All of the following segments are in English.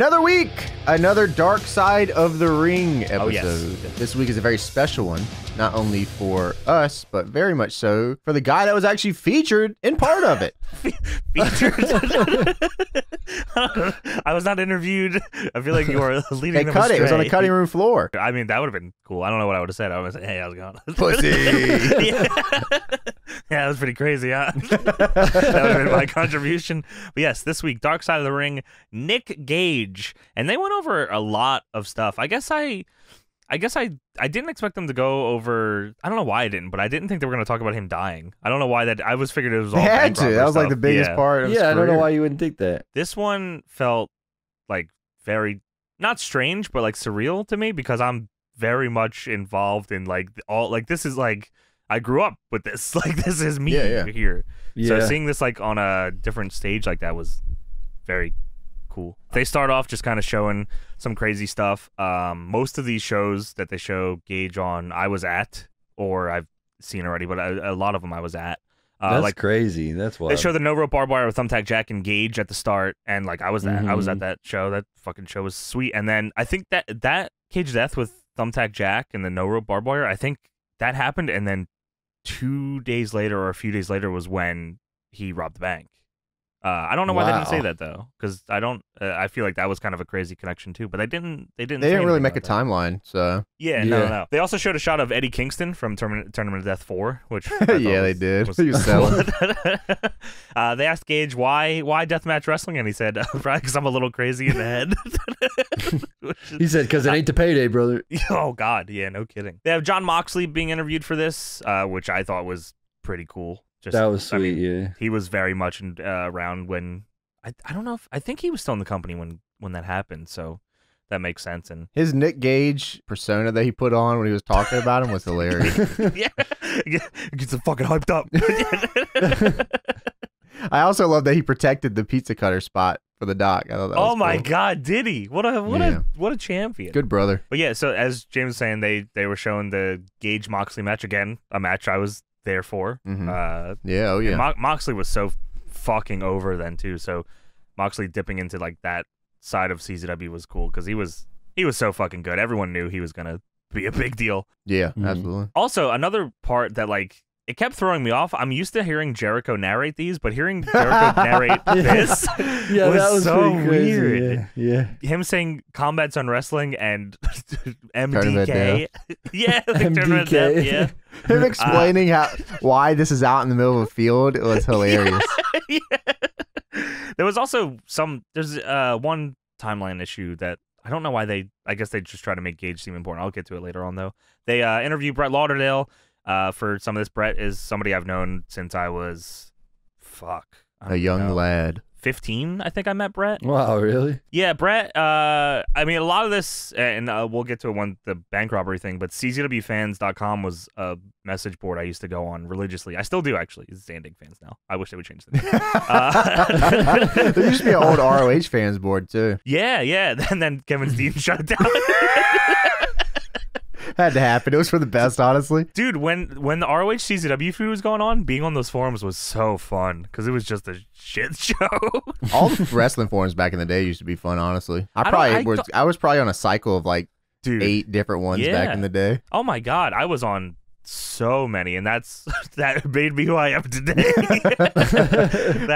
Another week, another Dark Side of the Ring episode. Oh, yes. This week is a very special one, not only for us, but very much so for the guy that was actually featured in part of it. featured. I was not interviewed. I feel like you were leading They them cut it. It was on the cutting room floor. I mean, that would have been cool. I don't know what I would have said. I would have said, "Hey, how's it going?" Pussy. yeah. yeah, that was pretty crazy, huh? that would have been my contribution. But yes, this week, Dark Side of the Ring, Nick Gage, and they went over a lot of stuff. I guess I, I guess I, I didn't expect them to go over. I don't know why I didn't, but I didn't think they were going to talk about him dying. I don't know why that. I was figured it was all They had to. That was like stuff. the biggest Yeah. part of his Yeah, I don't know why you wouldn't think that. This one felt like very not strange, but like surreal to me because I'm very much involved in like all like this is like I grew up with this. Like this is me Yeah, yeah. here. Yeah. So seeing this like on a different stage like that was very cool. They start off just kind of showing some crazy stuff. Um, most of these shows that they show Gage on, I was at or I've seen already, but a, a lot of them I was at. Uh, That's like crazy. That's why. they show the no rope barbed wire with thumbtack Jack and Gage at the start, and like I was at, I was at Mhm. that show. That fucking show was sweet. And then I think that that Cage Death with thumbtack Jack and the no rope barbed wire, I think that happened, and then two days later or a few days later was when he robbed the bank. Uh, I don't know why they didn't say that though, because I don't. Uh, I feel like that was kind of a crazy connection too. But they didn't. They didn't. They didn't really make a that. timeline, so Yeah, no, Yeah. no. They also showed a shot of Eddie Kingston from Tournament, Tournament of Death Four, which Yeah, they did. was He was selling. uh, they asked Gage why why deathmatch wrestling, and he said, "Probably because I'm a little crazy in the head." Is- He said, "Because it ain't the payday, brother." oh God, yeah, no kidding. They have John Moxley being interviewed for this, uh, which I thought was pretty cool. Just That was I sweet. mean, yeah. he was very much in, uh, around when I I don't know if I think he was still in the company when when that happened, so that makes sense. And his Nick Gage persona that he put on when he was talking about him was hilarious. yeah, it gets him fucking hyped up. I also love that he protected the pizza cutter spot for the doc. I thought that oh was my cool. god, did he? What a what Yeah. a what a champion. Good brother. But yeah, so as James was saying, they they were showing the Gage Moxley match again, a match I was there for. Mhm. Uh, Yeah, oh yeah. Mo- Moxley was so fucking over then too. So Moxley dipping into like that side of CZW was cool because he was he was so fucking good. Everyone knew he was gonna be a big deal. yeah, Mhm. absolutely. Also, another part that like it kept throwing me off. I'm used to hearing Jericho narrate these, but hearing Jericho narrate this Yeah, was that was so crazy. weird. Yeah. him saying combat's on wrestling and MDK. yeah, like MDK. Yeah. Him explaining how why this is out in the middle of a field it was hilarious. yeah. There was also some. There's uh one timeline issue that I don't know why they. I guess they just try to make Gage seem important. I'll get to it later on though. They uh interview Brett Lauderdale. Uh, for some of this, Brett is somebody I've known since I was, fuck, I A young know, lad. Fifteen, I think I met Brett. Wow, really? Yeah, Brett. Uh, I mean, a lot of this, and uh, we'll get to one the bank robbery thing. But CZWFans.com was a message board I used to go on religiously. I still do actually. It's Zandig fans now. I wish they would change the name. Uh, there used to be an old ROH fans board too. yeah, yeah. And then Kevin Stevens shut it down. Had to happen. It was for the best, honestly. Dude, when when the ROH CZW feud was going on, being on those forums was so fun because it was just a shit show. All the wrestling forums back in the day used to be fun, honestly. I I probably I was I was probably on a cycle of like Dude, eight different ones Yeah. back in the day. Oh my god, I was on so many, and that's that made me who I am today.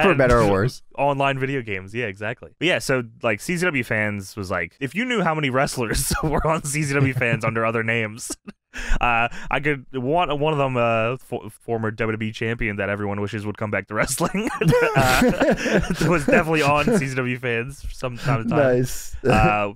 For better or worse. Online video games, yeah, exactly. But yeah, so like CZW fans was like, if you knew how many wrestlers were on CZW fans under other names, uh, I could want one of them, uh, for, former WWE champion that everyone wishes would come back to wrestling, uh, was definitely on CZW fans from time to time. Nice. Uh,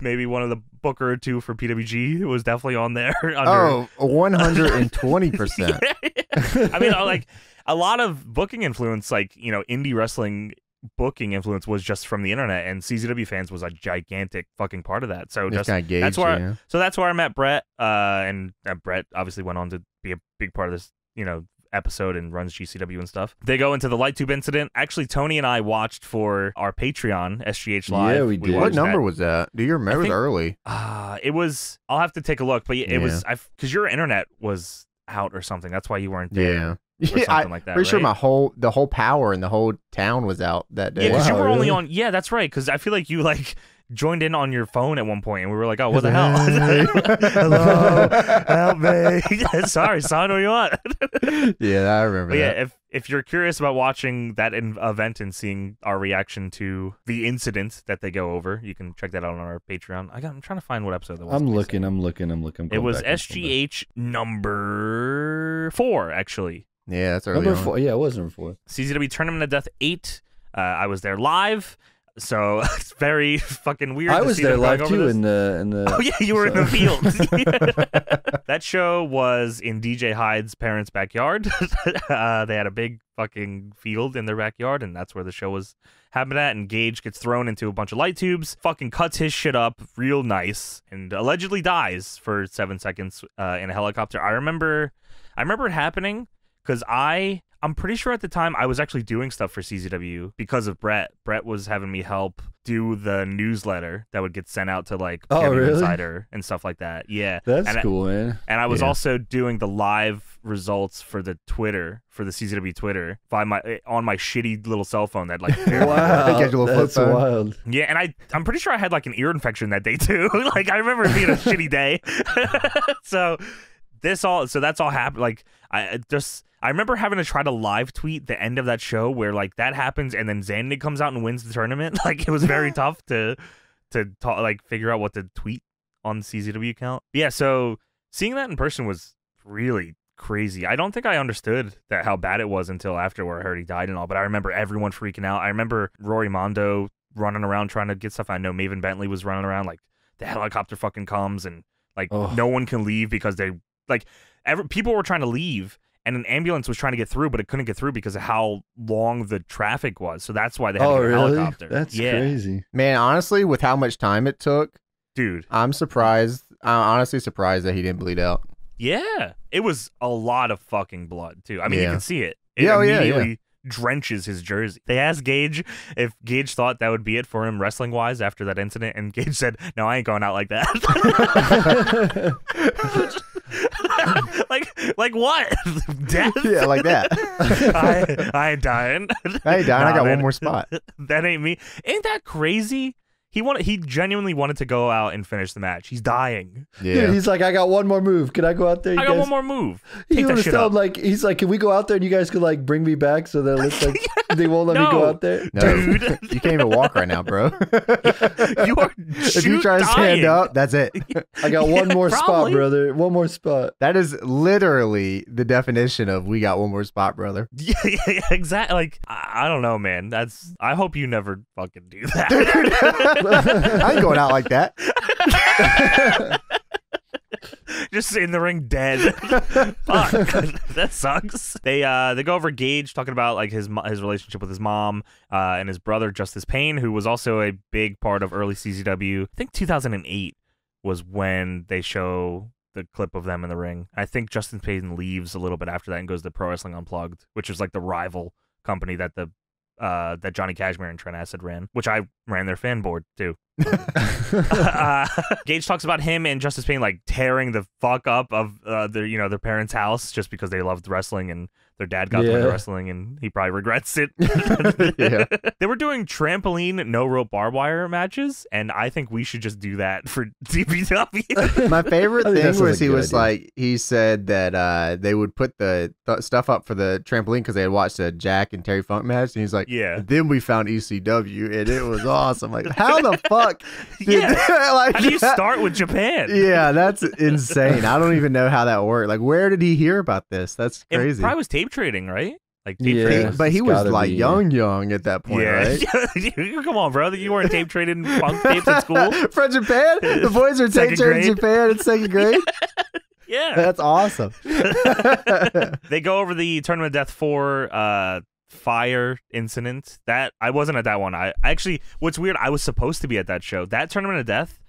maybe one of the booker or two for PWG was definitely on there. Under, Oh, 120%. I mean, like a lot of booking influence, like you know, indie wrestling booking influence was just from the internet, and CZW fans was a gigantic fucking part of that. So just that's where yeah. so that's where I met Brett, uh, and uh, Brett obviously went on to be a big part of this, you know, episode and runs GCW and stuff. They go into the light tube incident. Actually, Tony and I watched for our Patreon SGH Live. Yeah, we did. What number that. was that? Do you remember? It was early. Uh, it was. I'll have to take a look, but it Yeah. was. I because your internet was out or something. That's why you weren't there. Yeah. Or Yeah, something I, like that. pretty sure my whole the whole power in the whole town was out that day. Yeah, because you Wow, were only on. Yeah, that's right. Because I feel like you like joined in on your phone at one point, and we were like, "Oh, what the hell? Hey. Hello, help me! Sorry, son, what do you want?" yeah, I remember But yeah, that. if if you're curious about watching that in- event and seeing our reaction to the incident that they go over, you can check that out on our Patreon. I got, I'm trying to find what episode that was. I'm Give me a looking. I'm looking. I'm looking. I'm It was back, I'm going back. SGH number four, actually. Yeah, that's early Number on. four. Yeah, it was number four. CZW Tournament of Death eight. Uh, I was there live, so it's very fucking weird. I was there live too in the in the. Oh yeah, you were in the so- field. that show was in DJ Hyde's parents' backyard. uh, they had a big fucking field in their backyard, and that's where the show was happening at. And Gage gets thrown into a bunch of light tubes, fucking cuts his shit up real nice, and allegedly dies for seven seconds uh, in a helicopter. I remember, I remember it happening because I. I'm pretty sure at the time I was actually doing stuff for CZW because of Brett. Brett was having me help do the newsletter that would get sent out to like Oh, Kevin really? Insider and stuff like that. Yeah, That's and I- cool, man. and I was Yeah. also doing the live results for the Twitter for the CZW Twitter by my eh, on my shitty little cell phone that like barely Wow, Get your little flip that's phone. wild. yeah, and I I'm pretty sure I had like an ear infection that day too. like I remember it being a shitty day. so this all so that's all happened. Like I I just I remember having to try to live tweet the end of that show where like that happens and then Zandig comes out and wins the tournament. Like it was very tough to to talk, like figure out what to tweet on the CZW account. Yeah, so seeing that in person was really crazy. I don't think I understood that how bad it was until after where I heard he died and all. But I remember everyone freaking out. I remember Rory Mondo running around trying to get stuff. I know Maven Bentley was running around like the helicopter fucking comes and like Oh. no one can leave because they like every, people were trying to leave and an ambulance was trying to get through, but it couldn't get through because of how long the traffic was. So that's why they had Oh, to get a really? helicopter. That's yeah, crazy. Man, honestly, with how much time it took, dude. I'm surprised. I'm honestly surprised that he didn't bleed out. Yeah, it was a lot of fucking blood too. I mean, you can see it. It Yeah, oh, yeah, yeah. immediately drenches his jersey. They asked Gage if Gage thought that would be it for him wrestling wise after that incident, and Gage said, "No, I ain't going out like that." like, like what? Death? yeah, like that. I, I ain't dying. Hey, Don, I Nah, got man. one more spot. that ain't me. Ain't that crazy? He wanted. He genuinely wanted to go out and finish the match. He's dying. Dude, Yeah. he's like, I got one more move. Can I go out there? You I got one more move. He Take that was shit telling like he's like, can we go out there and you guys could like bring me back so that it looks like they won't let me go out there? No, Dude. you can't even walk right now, bro. You are if you shoot try to stand dying. up, that's it. I got one Yeah, more probably. spot, brother. One more spot. That is literally the definition of "we got one more spot, brother." Yeah, yeah, yeah, exactly. Like I, I don't know, man. That's. I hope you never fucking do Dude, that. I ain't going out like that. Just in the ring, dead. Fuck, that sucks. They uh they go over Gage talking about like his his relationship with his mom uh and his brother Justice Payne, who was also a big part of early CZW. I think 2008 was when they show the clip of them in the ring. I think Justice Payne leaves a little bit after that and goes to Pro Wrestling Unplugged, which is like the rival company that the uh, that Johnny Kashmere and Trent Acid ran, which I ran their fan board too. Uh, Gage talks about him and Justice Payne like tearing the fuck up of uh, their you know their parents' house just because they loved wrestling and their dad got them into wrestling and he probably regrets it. Yeah. They were doing trampoline no rope barbed wire matches, and I think we should just do that for DPW. My favorite I think that thing sounds was he was idea. like he said that uh, they would put the th- stuff up for the trampoline because they had watched a Jack and Terry Funk match, and he's like, yeah, Then we found ECW, and it was awesome. Like, how the fuck did yeah. like How do you that- start with Japan? Yeah, that's insane. I don't even know how that worked. Like, where did he hear about this? That's It crazy. probably was tape trading, right? Like tape Yeah. trading. But he was like be. young, young at that point, right? yeah. Come on, bro. You weren't tape trading punk tapes at school. From Japan, the boys are tape trading. Japan in second grade. Yeah. That's awesome. they go over the Tournament of Death 4 uh fire incident. That I wasn't at that one. I actually what's weird, I was supposed to be at that show. That Tournament of Death,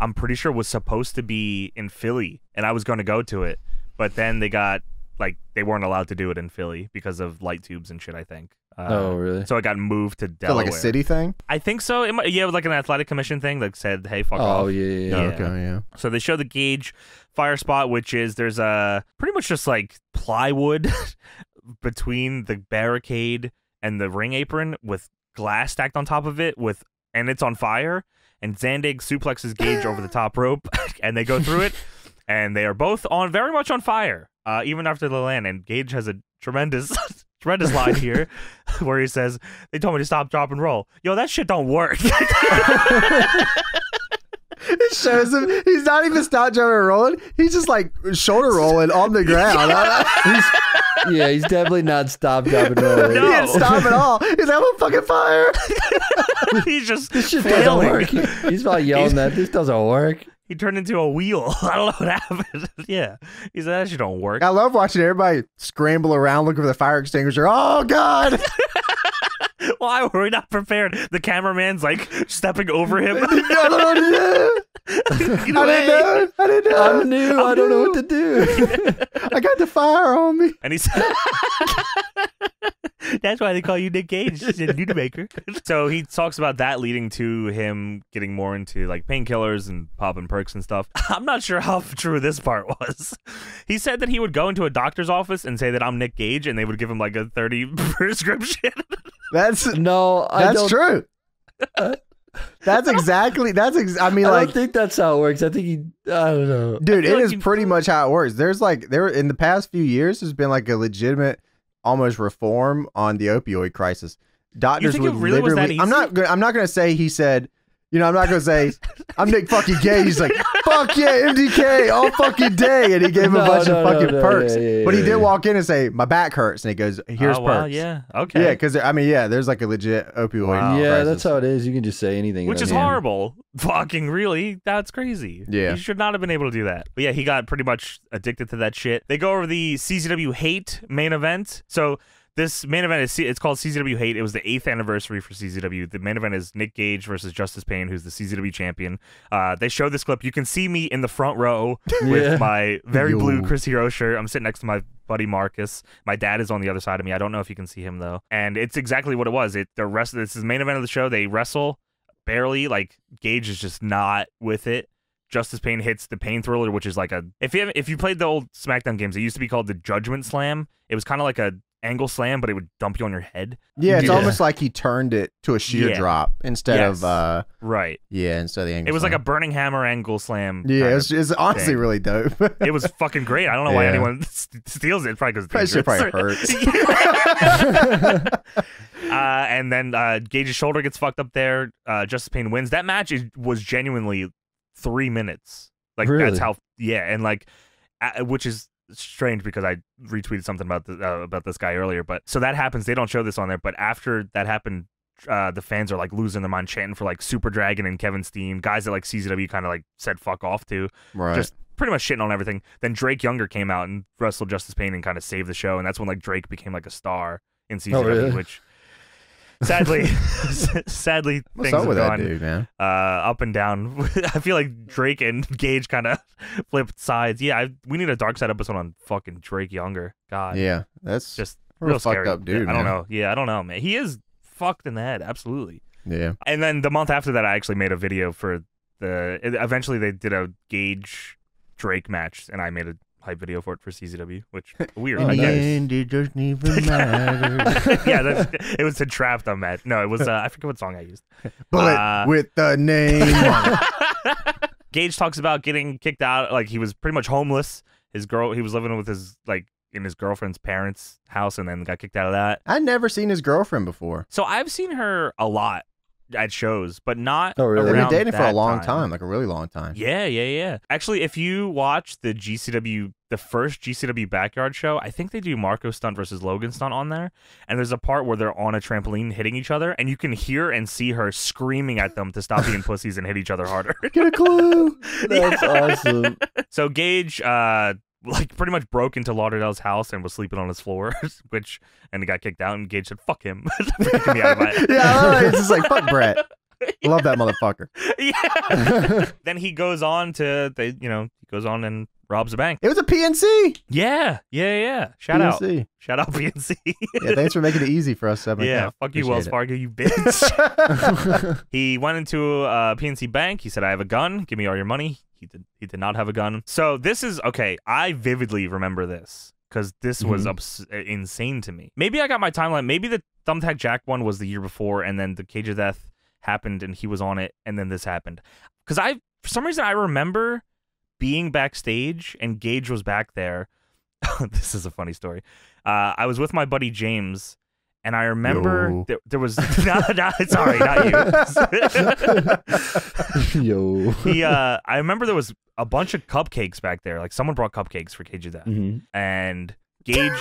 I'm pretty sure was supposed to be in Philly and I was going to go to it. But then they got like they weren't allowed to do it in Philly because of light tubes and shit, I think. Uh, oh, really? So it got moved to So like a city thing. I think so. It might, yeah, it was like an athletic commission thing that said, "Hey, fuck off." Oh, yeah, yeah, Yeah. yeah. Okay, yeah. So they show the Gage fire spot, which is there's a pretty much just like plywood between the barricade and the ring apron with glass stacked on top of it with and it's on fire. and Zandig suplexes Gage over the top rope, and they go through it, and they are both on very much on fire, uh, even after the land. And Gage has a tremendous. Tremendous line here where he says, They told me to stop, drop, and roll. Yo, that shit don't work. It shows him he's not even stop jumping or rolling. He's just like shoulder rolling on the ground. He's, yeah, he's definitely not stop, drop, and roll. he No. didn't stop at all. He's like, I'm on fucking fire. He's just This shit failing. doesn't work. He- He's probably yelling that this doesn't work. He turned into a wheel. I don't know what happened. yeah. He said, That shit don't work. I love watching everybody scramble around looking for the fire extinguisher. Oh God! Why were we not prepared? The cameraman's like stepping over him. I don't know what to I didn't know. I didn't know. I'm new. I don't know what to do. I got the fire on me. And he said, That's why they call you Nick Cage, Nudemaker. so he talks about that leading to him getting more into like painkillers and popping perks and stuff. I'm not sure how true this part was. He said that he would go into a doctor's office and say that I'm Nick Gage and they would give him like a 30 prescription. That's No, I that's true. That's exactly. That's. Ex- I mean, I like, don't think that's how it works. I think he. I don't know. dude, it like is pretty much how it works. There's like there in the past few years, there's been like a legitimate, almost reform on the opioid crisis. Doctors would really literally. I'm not. I'm not going to say he said. You know, I'm not going to say I'm Nick fucking gay. He's like, fuck yeah, MDK all fucking day, and he gave him a bunch no, of fucking no, perks. yeah, yeah, but he yeah, did yeah. walk in and say, my back hurts, and he goes, here's oh, perks. wow, yeah. Okay. Yeah, because I mean, yeah, there's like a legit opioid. Wow. yeah, crisis. that's how it is. You can just say anything. Which is mean. horrible. Fucking really. That's crazy. Yeah. You should not have been able to do that. But yeah, he got pretty much addicted to that shit. They go over the CZW Hate main event. So this main event is it's called CZW Hate. It was the eighth anniversary for CZW. The main event is Nick Gage versus Justice Payne, who's the CZW champion. Uh, they showed this clip. You can see me in the front row with Yeah. my very Yo. blue Chris Hero shirt. I'm sitting next to my buddy Marcus. My dad is on the other side of me. I don't know if you can see him though. And it's exactly what it was. It the rest. This is the main event of the show. They wrestle barely. Like Gage is just not with it. Justice Payne hits the Pain Thriller, which is like a if you haven't- if you played the old SmackDown games, it used to be called the Judgment Slam. It was kind of like a angle slam, but it would dump you on your head. Yeah, it's Yeah. almost like he turned it to a sheer Yeah. drop instead Yes. of uh Right. yeah, instead of the angle. It was like a burning hammer angle slam. yeah, it's, of. it's honestly thing. really dope. it was fucking great. I don't know why Yeah. anyone steals it. Probably because That shit probably uh, and then uh, Gage's shoulder gets fucked up there. Uh, Justice Payne wins. That match is, was genuinely three minutes. Like Really? that's how. Yeah, and like, uh, which is strange because I retweeted something about the, uh, about this guy earlier. But so that happens. They don't show this on there. But after that happened. Uh, the fans are like losing their mind, chanting for like Super Dragon and Kevin Steen, guys that like CZW kind of like said fuck off to right. just pretty much shitting on everything. Then Drake Younger came out and wrestled Justice Payne and kind of saved the show, and that's when like Drake became like a star in CZW, Oh, really? which sadly, sadly What's things up have with that gone dude, man? uh, up and down. I feel like Drake and Gage kind of flipped sides. Yeah, I, we need a dark side episode on fucking Drake Younger. God, Yeah, that's just real real fucked scary. up dude. I don't man. know. Yeah, I don't know, man. He is fucked in the head, absolutely. Yeah, And then the month after that, I actually made a video for the. Eventually, they did a Gage Drake match, and I made a hype video for it for CZW, which weird. Oh, I guess. nice. it doesn't even matter. yeah, that's, it was to trap them at. No, it was. Uh, I forget what song I used. Bullet Uh, with the name. on it. Gage talks about getting kicked out. Like he was pretty much homeless. His girl, he was living with his like in his girlfriend's parents' house, and then got kicked out of that. I'd never seen his girlfriend before. So I've seen her a lot at shows, but not. Oh, really? They've been dating for a long time. like a really long time. Yeah, yeah, yeah. Actually, if you watch the GCW, the first GCW backyard show, I think they do Marko Stunt versus Logan Stunt on there. And there's a part where they're on a trampoline hitting each other, and you can hear and see her screaming at them to stop being pussies and hit each other harder. Get a clue. That's awesome. so Gage, uh, like pretty much broke into Lauderdale's house and was sleeping on his floor, which and he got kicked out. And Gage said, "Fuck him." Freaking me out of my- yeah, I don't it's just like fuck Brett. I love that motherfucker. yeah. then he goes on to they, you know, he goes on and robs a bank. It was a PNC. Yeah, yeah, yeah. Shout out, PNC. shout out PNC. Yeah, thanks for making it easy for us. Seven. yeah, fuck you, Appreciate Wells it. Fargo, you bitch. he went into a PNC bank. He said, "I have a gun. Give me all your money." He did. He did not have a gun. So this is okay. I vividly remember this because this was Mhm. abs- insane to me. Maybe I got my timeline. Maybe the Thumbtack Jack one was the year before, and then the Cage of Death happened and he was on it, and then this happened. Because I, for some reason, I remember being backstage and Gage was back there. this is a funny story. Uh, I was with my buddy James, and I remember there, there was no, no, sorry, not you. Yo. he, uh, I remember there was a bunch of cupcakes back there. Like someone brought cupcakes for Cage of Death, Mhm. and Gage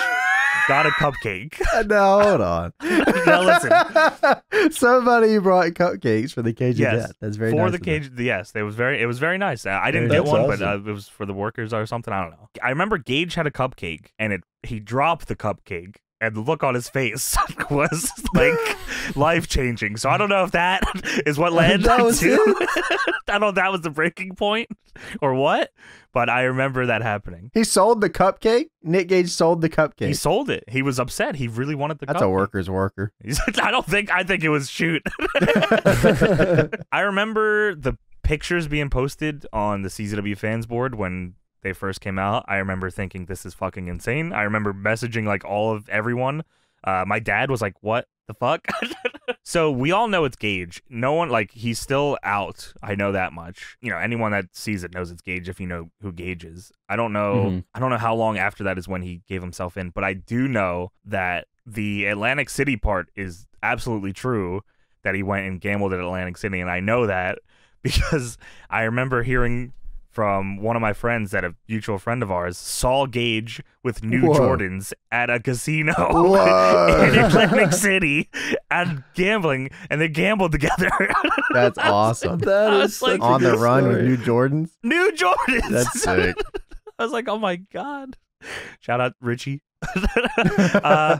got a cupcake. no, hold on. Now listen. Somebody brought cupcakes for the cage Yes, of death. That's very for nice the them. Yes, it was very. It was very nice. Uh, I didn't Very get one, That's but uh, it was for the workers or something. I don't know. I remember Gage had a cupcake, and it he dropped the cupcake, and the look on his face was like life changing. So I don't know if that is what led That was to. I don't know if that was the breaking point or what, but I remember that happening. He sold the cupcake. Nick Gage sold the cupcake. He sold it. He was upset. He really wanted the. Cupcake. That's a worker's worker. He's I don't think. I think it was shoot. I remember the pictures being posted on the CZW fans board when they first came out. I remember thinking this is fucking insane. I remember messaging like all of everyone. Uh, my dad was like, "What the fuck?" so we all know it's Gage. No one like he's still out. I know that much. You know, anyone that sees it knows it's Gage if you know who Gage is. I don't know. Mhm. I don't know how long after that is when he gave himself in, but I do know that the Atlantic City part is absolutely true that he went and gambled at Atlantic City, and I know that because I remember hearing from one of my friends that a mutual friend of ours saw Gage with new Whoa. Jordans at a casino in Atlantic City and gambling, and they gambled together. That's awesome. That I is was such like- On the good run with new Jordans. new Jordans. That's sick. I was like, oh my god! Shout out Richie. uh,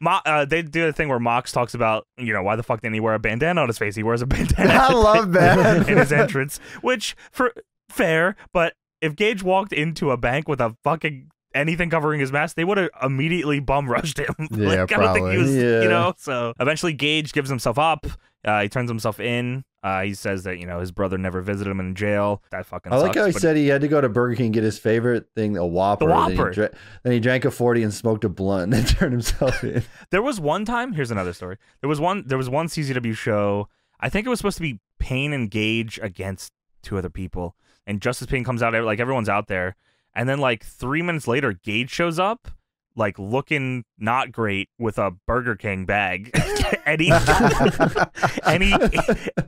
Mo- uh, they do a thing where Mox talks about, you know, why the fuck didn't he wear a bandana on his face? He wears a bandana. I love that. in his entrance, which for fair, but if Gage walked into a bank with a fucking anything covering his mask, they would have immediately bum rushed him. Yeah, like, I don't think probably. he was, Yeah. you know. So eventually, Gage gives himself up. Uh, he turns himself in. Uh, he says that you know his brother never visited him in jail. That fucking. I like sucks, how he said he had to go to Burger King and get his favorite thing, a Whopper. Then Whopper. he, dra- then he drank a 40 and smoked a blunt and then turned himself in. There was one time. Here's another story. There was one. There was one CZW show. I think it was supposed to be Pain and Gage against two other people, and Justice Payne comes out. Like everyone's out there, and then like three minutes later, Gage shows up, like looking not great with a Burger King bag, and he and he,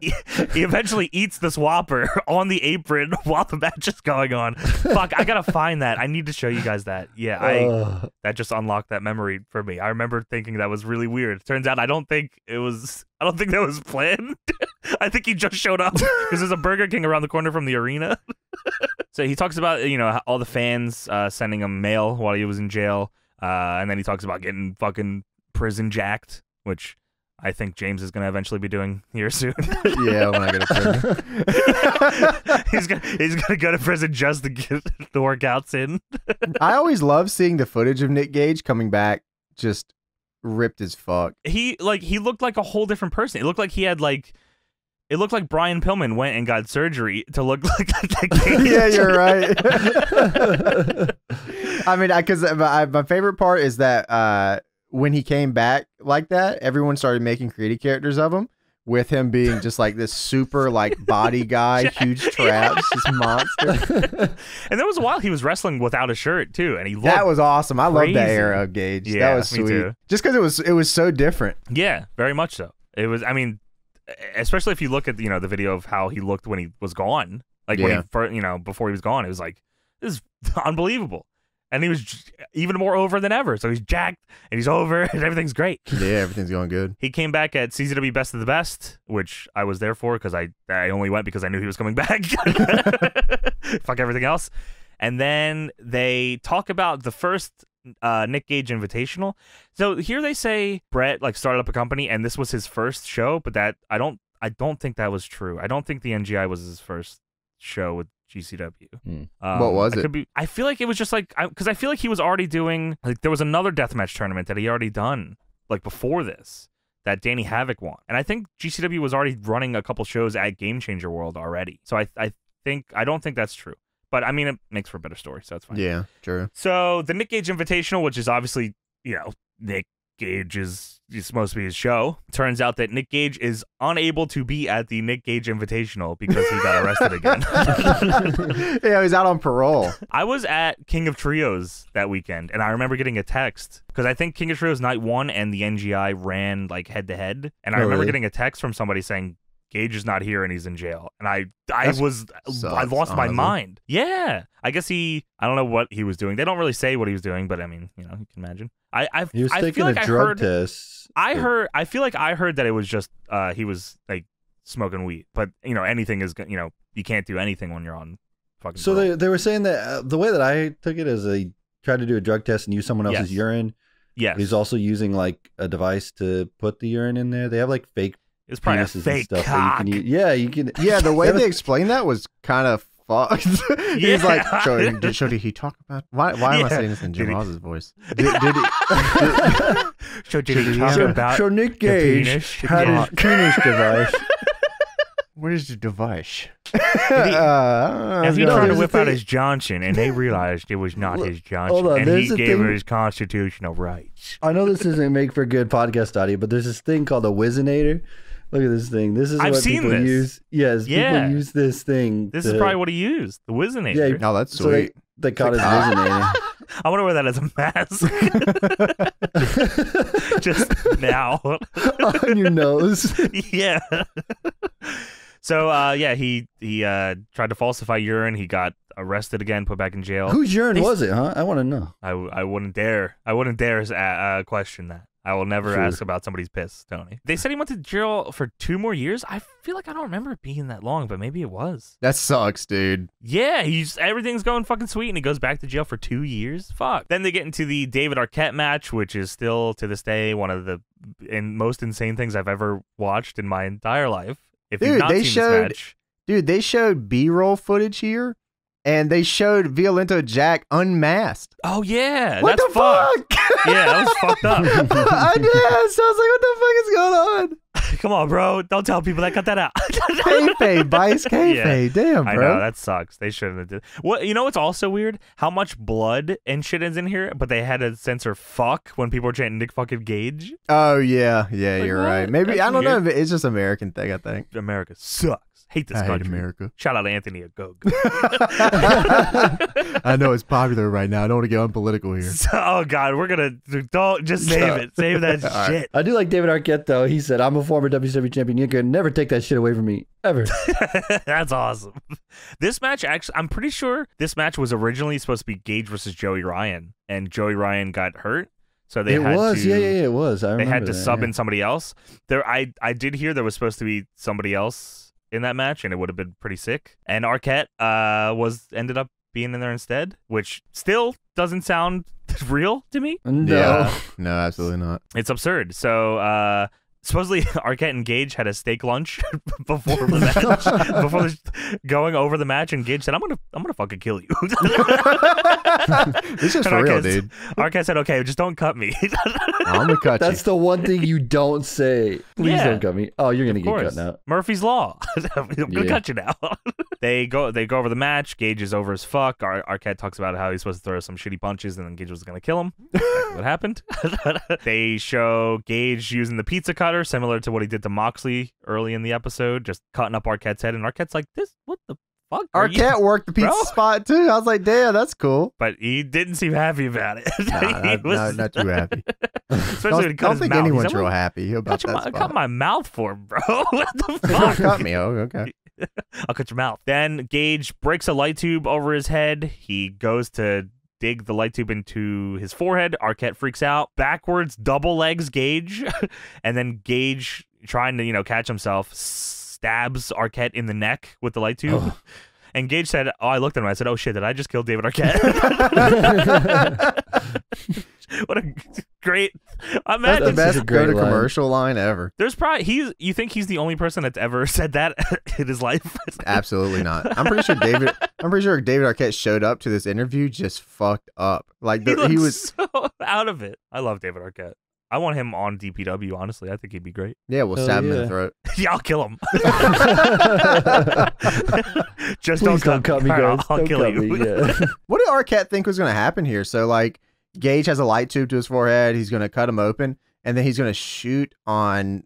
he he eventually eats this Whopper on the apron while the match is going on. Fuck, I gotta find that. I need to show you guys that. Yeah, I Ugh. that just unlocked that memory for me. I remember thinking that was really weird. Turns out I don't think it was. I don't think that was planned. I think he just showed up because there's a Burger King around the corner from the arena. so he talks about you know all the fans uh, sending him mail while he was in jail, uh, and then he talks about getting fucking prison jacked, which I think James is going to eventually be doing here soon. yeah, when I get a prison. he's gonna he's gonna go to prison just to get the workouts in. I always love seeing the footage of Nick Gage coming back just ripped as fuck. he like he looked like a whole different person. It looked like he had like it looked like Brian Pillman went and got surgery to look like that. yeah, you're right. I mean, because my, my favorite part is that uh, when he came back like that, everyone started making creative characters of him. With him being just like this super like body guy, huge traps, just monster. and there was a while he was wrestling without a shirt too, and he looked That was awesome. I love that era of Gage. Yeah, that was sweet. Just because it was it was so different. yeah, very much so. It was. I mean, especially if you look at you know the video of how he looked when he was gone, like when he first, you know before he was gone, it was like this is unbelievable. And he was even more over than ever. So he's jacked and he's over and everything's great. Yeah, everything's going good. He came back at CZW Best of the Best, which I was there for because I I only went because I knew he was coming back. Fuck everything else. And then they talk about the first uh, Nick Gage Invitational. So here they say Brett like started up a company and this was his first show, but that I don't I don't think that was true. I don't think the NGI was his first show with GCW. Hmm. Um, What was I it? Be, I feel like it was just like because I, feel like he was already doing like there was another deathmatch tournament that he already done like before this that Danny Havoc won, and I think GCW was already running a couple shows at Game Changer World already. So I I think I don't think that's true, but I mean it makes for a better story, so that's fine. Yeah, true. So the Nick Gage Invitational, which is obviously you know Nick Gage is, is supposed to be his show. Turns out that Nick Gage is unable to be at the Nick Gage Invitational because he got arrested again. yeah, he's out on parole. I was at King of Trios that weekend, and I remember getting a text because I think King of Trios night one and the NGI ran like head to head, and I Oh, remember really? getting a text from somebody saying Gage is not here and he's in jail, and I I That's was I sucks, lost my mind. Yeah, I guess he I don't know what he was doing. They don't really say what he was doing, but I mean you know you can imagine. I I, He was I taking feel like a I drug heard test. I heard I feel like I heard that it was just uh he was like smoking weed, but you know anything is you know you can't do anything when you're on fucking. So parole. they they were saying that uh, the way that I took it is they tried to do a drug test and use someone else's Yes. urine. yes, He's also using like a device to put the urine in there. They have like fake it's probably a penises and fake stuff cock. you can. Yeah, you can. Yeah, the way they explained that was kind of fucked. He's Yeah. like, so did, so did he talk about why? Why am I saying this in Jim Did Oz's voice? Did, did he? so did Did he he talk have about so Nick the Gage penis? had his penis device. Where's the device? he- uh, If he No, tried to whip out his Johnson and they realized it was not Look, his Johnson, on, and he the gave her his constitutional rights. I know this doesn't make for good podcast audio, but there's this thing called a Whizzinator. Look at this thing. This is I've what seen people this. use. Yes, Yeah. people use this thing. This to- is probably what he used, the Whizzinator. Yeah, no, that's so they, sweet. they call it a Ah. Whizzinator. I want to wear that as a mask just now. on your nose. yeah. so uh, yeah, he he uh, tried to falsify urine. He got arrested again, put back in jail. Whose urine They- was it, huh? I want to know. I, I wouldn't dare. I wouldn't dare uh, uh, question that. I will never Sure. ask about somebody's piss, Tony. They said he went to jail for two more years. I feel like I don't remember it being that long, but maybe it was. That sucks, dude. Yeah, he's everything's going fucking sweet, and he goes back to jail for two years. Fuck. Then they get into the David Arquette match, which is still to this day one of the in, most insane things I've ever watched in my entire life. If you've Dude, not they seen showed- this match, Dude, they showed B-roll footage here, and they showed Violento Jack unmasked. oh yeah, what that's the fucked. fuck? Yeah, that was fucked up. I did. So I was like, what the fuck is going on? Come on, bro, don't tell people that. Cut that out. Kayfabe, Vice Kayfabe. Damn, bro. I bro. know that sucks. They shouldn't have did. What you know? What's also weird? How much blood and shit is in here, but they had to censor "fuck" when people were chanting Nick fucking Gage. Oh yeah, yeah, Like, you're what? right. Maybe That's I don't know weird. if it's just American thing. I think. America sucks. Hate this I hate country. America. Shout out to Anthony Ogogo. I know it's popular right now. I don't want to get unpolitical here. oh God, we're gonna don't just save it. Save that All right. shit. I do like David Arquette though. He said, "I'm a former WCW champion. You can never take that shit away from me ever." That's awesome. This match actually, I'm pretty sure this match was originally supposed to be Gage versus Joey Ryan, and Joey Ryan got hurt, so they it had was, to, yeah, yeah, yeah, it was. I they had to that, sub yeah. in somebody else. There, I I did hear there was supposed to be somebody else in that match, and it would have been pretty sick. And Arquette uh was ended up being in there instead, which still doesn't sound real to me. No, Yeah. No, absolutely not. It's absurd. So uh supposedly Arquette and Gage had a steak lunch before the match, before the, going over the match, and Gage said, "I'm gonna I'm gonna fucking kill you." this is And for real, dude. Arquette said, "Okay, just don't cut me." I'm gonna cut you. that's the one thing you don't say. Please Yeah. don't cut me. Oh, you're gonna Of get course. cut now. Murphy's Law. I'm gonna Yeah. cut you now. they go they go over the match. Gage is over as fuck. Ar- Arquette talks about how he's supposed to throw some shitty punches and then Gage was gonna kill him. what happened? they show Gage using the pizza cutter, similar to what he did to Moxley early in the episode, just cutting up Arquette's head. And Arquette's like, "This, what the fuck?" are you-" Arquette worked the pizza Bro. spot too. I was like, damn, that's cool. But he didn't seem happy about it. Nah, was- not, not too happy. especially don't when he cut don't think mouth. Anyone's like, real happy about Cut, that mou- cut my mouth for him, bro. what the fuck? cut me. Oh, okay. I'll cut your mouth. Then Gage breaks a light tube over his head. He goes to dig the light tube into his forehead. Arquette freaks out. Backwards double legs Gage. and then Gage, trying to, you know, catch himself, stabs Arquette in the neck with the light tube. And Gage said, Oh, I looked at him. I said, Oh shit, did I just kill David Arquette? what a great. Imagine. That's the a best great go to line. commercial line ever. There's probably he's. You think he's the only person that's ever said that in his life? Absolutely not. I'm pretty sure David. I'm pretty sure David Arquette showed up to this interview just fucked up. Like he, the, he looks was. so out of it. I love David Arquette. I want him on DPW. Honestly, I think he'd be great. Yeah, we'll Hell stab him in yeah. the throat. yeah, I'll kill him. Just don't, don't cut me, All right, guys. I'll Don't kill cut you. me. Yeah. What did Arquette think was going to happen here? So like, Gage has a light tube to his forehead. He's going to cut him open, and then he's gonna shoot on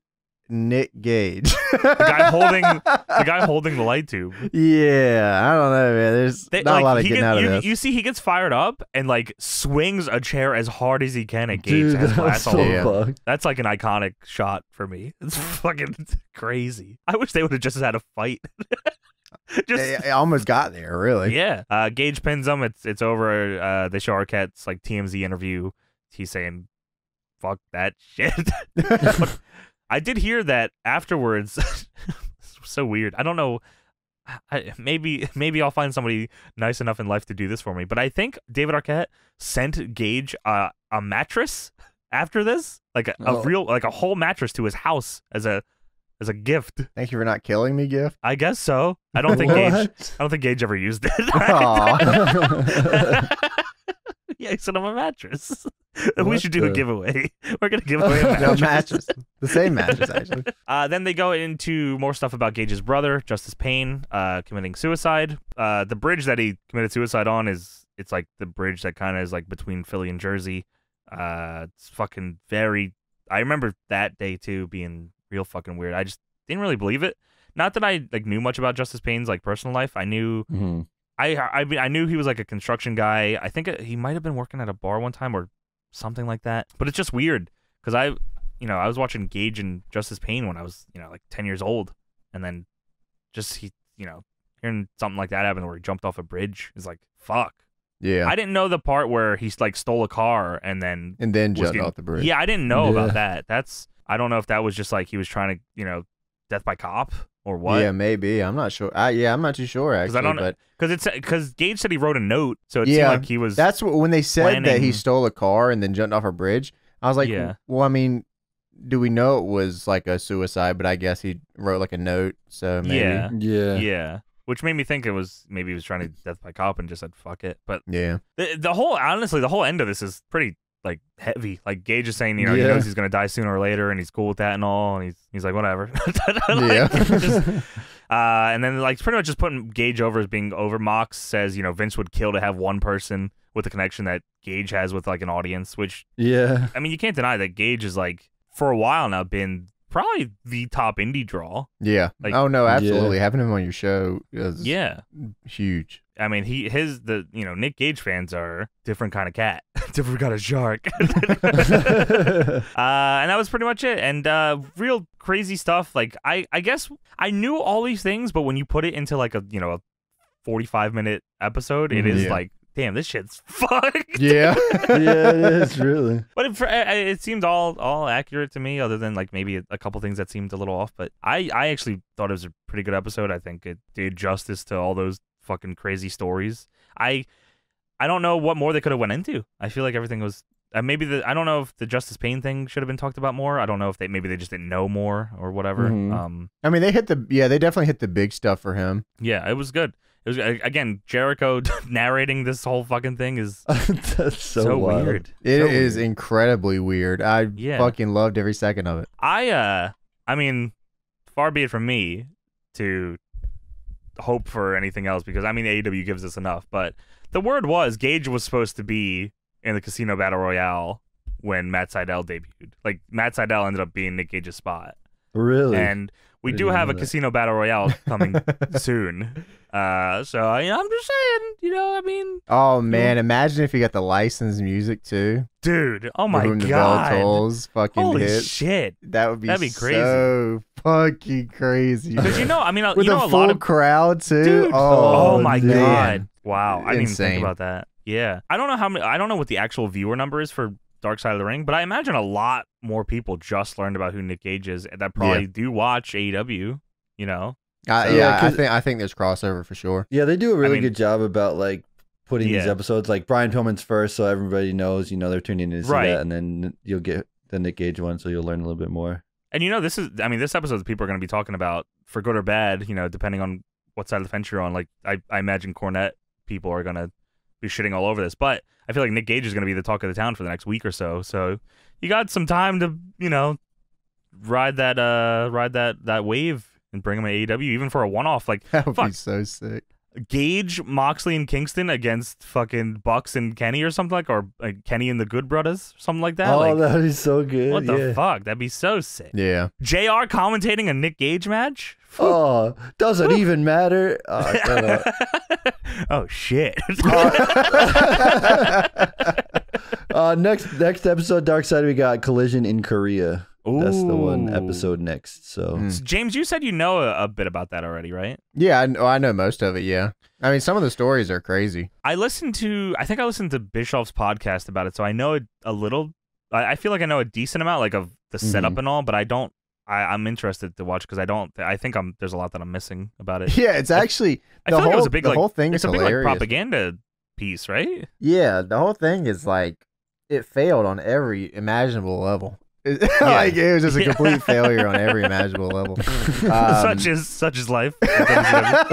Nick Gage. The guy holding the guy holding the light tube. Yeah, I don't know, man. There's They- not like, a lot of getting get- out of you, this. you see, he gets fired up and like swings a chair as hard as he can at Gage. Dude, has that was glass all so. Yeah. That's like an iconic shot for me. It's fucking crazy. I wish they would have just had a fight. just it almost got there, really. yeah. Uh, Gage pins him. It's it's over. Uh, they show Arquette's like TMZ interview. He's saying, "Fuck that shit." I did hear that afterwards. so weird. I don't know. I, maybe maybe I'll find somebody nice enough in life to do this for me. But I think David Arquette sent Gage uh, a mattress after this, like a, a Oh. real like a whole mattress to his house as a as a gift. Thank you for not killing me, gift. I guess so. I don't think Gage. I don't think Gage ever used it. Yeah, he sent him a mattress. we should do a giveaway. We're gonna give away a mattress. no mattress. The same mattress, actually. Uh, then they go into more stuff about Gage's brother, Justice Payne, uh, committing suicide. Uh, the bridge that he committed suicide on is it's like the bridge that kind of is like between Philly and Jersey. Uh, it's fucking very. I remember that day too being real fucking weird. I just didn't really believe it. Not that I like knew much about Justice Payne's like personal life. I knew Mhm. I I mean I knew he was like a construction guy. I think it, he might have been working at a bar one time or something like that. But it's just weird because I, you know, I was watching Gage and Justice Payne when I was you know like ten years old, and then just he you know hearing something like that happen where he jumped off a bridge is like fuck. Yeah. I didn't know the part where he like stole a car and then and then jumped getting- off the bridge. Yeah, I didn't know Yeah. about that. That's I don't know if that was just like he was trying to you know death by cop or what. Yeah, maybe. I'm not sure. I, yeah, I'm not too sure 'Cause actually. I don't- but Because it's because Gage said he wrote a note, so it seemed Yeah, like he was. that's what when they said that he stole a car and then jumped off a bridge. I was like, Yeah. well, I mean, do we know it was like a suicide? But I guess he wrote like a note, so maybe. Yeah. Yeah. Yeah. Which made me think it was maybe he was trying to death by cop and just said fuck it. But Yeah. the, the whole honestly, the whole end of this is pretty like heavy. Like Gage is saying, you know, he knows he's gonna die sooner or later, and he's cool with that and all, and he's he's like whatever. Like, Yeah. just- uh, and then like pretty much just putting Gage over as being over. Mox says, you know, Vince would kill to have one person with the connection that Gage has with like an audience. Which yeah. I mean, you can't deny that Gage is like for a while now been probably the top indie draw. Yeah. Like- oh no, absolutely. Having him on your show is Yeah. huge. I mean, he his the you know Nick Gage fans are different kind of cat, different kind of shark. uh, and that was pretty much it. And uh, real crazy stuff. Like I I guess I knew all these things, but when you put it into like a you know a forty five minute episode, it is Yeah. like damn, this shit's fucked. Yeah. yeah, it is really. But it, it, it seemed all all accurate to me, other than like maybe a, a couple things that seemed a little off. But I I actually thought it was a pretty good episode. I think it did justice to all those fucking crazy stories. I I don't know what more they could have went into. I feel like everything was. Uh, maybe the I don't know if the Justice Pain thing should have been talked about more. I don't know if they maybe they just didn't know more or whatever. Mhm. Um, I mean, they hit the yeah, they definitely hit the big stuff for him. yeah, it was good. Was again Jericho narrating this whole fucking thing is so, so, weird. It is So weird. incredibly weird. I Yeah. fucking loved every second of it. I uh I mean, far be it from me to hope for anything else because I mean AEW gives us enough, but the word was Gage was supposed to be in the Casino Battle Royale when Matt Sydal debuted. Like Matt Sydal ended up being Nick Gage's spot. Really? And we do have a that. Casino Battle Royale coming soon. Uh so you know, I'm just saying, you know, I mean, Oh man, imagine if you got the licensed music too. dude, oh my For Whom the god. Bell Tolls fucking Holy hit. shit. That would be, That'd be crazy. so fucking crazy. Cuz you know, I mean, With you know a a full lot of crowd too. Dude. Oh, Oh, my man. god! Wow, I didn't even think about that. Yeah, I don't know how many. I don't know what the actual viewer number is for Dark Side of the Ring, but I imagine a lot more people just learned about who Nick Gage is that probably do watch AEW. You know, Uh, So- yeah, Yeah, I 'cause- think I think there's crossover for sure. yeah, they do a really mean- good job about like putting these episodes. Like Brian Pillman's first, so everybody knows. You know, they're tuning in to see Right. that, and then you'll get the Nick Gage one, so you'll learn a little bit more. and you know this is. I mean, this episode that people are going to be talking about for good or bad. You know, depending on what side of the fence you're on. Like, I, I imagine Cornette people are going to be shitting all over this, but I feel like Nick Gage is going to be the talk of the town for the next week or so. So you got some time to, you know, ride that uh ride that that wave and bring him to AEW even for a one off. Like That would be so sick. Gage, Moxley, and Kingston against fucking Bucks and Kenny or something like, or uh, Kenny and the Good Brothers, something like that. oh, like, that is so good. what the fuck? That'd be so sick. Yeah. Jr. commentating a Nick Gage match. Oh, doesn't even matter. Oh, oh shit. uh, next next episode, Dark Side, we got Collision in Korea. That's the one episode next. So Hmm. James, you said you know a, a bit about that already, right? Yeah, I know, I know most of it. Yeah. I mean, some of the stories are crazy. I listened to, I think I listened to Bischoff's podcast about it, so I know it a little. I, I feel like I know a decent amount, like of the setup Mhm. and all, but I don't. I, I'm interested to watch because I don't. I think I'm. There's a lot that I'm missing about it. Yeah, it's actually I the feel like it was whole- a big the like whole thing It's is a big like propaganda piece, right? yeah. The whole thing is like it failed on every imaginable level. It- like it was just a complete failure on every imaginable level. Um, such is such is life. yeah,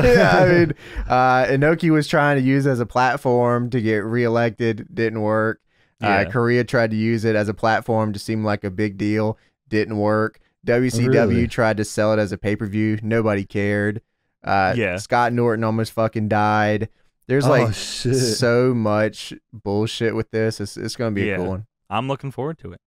I mean, uh, Inoki was trying to use it as a platform to get reelected. Didn't work. Uh, Korea tried to use it as a platform to seem like a big deal. Didn't work. WCW Really? tried to sell it as a pay per view. Nobody cared. Uh, Yeah. Scott Norton almost fucking died. There's oh like shit. so much bullshit with this. It's, it's gonna be Yeah. a cool one. I'm looking forward to it.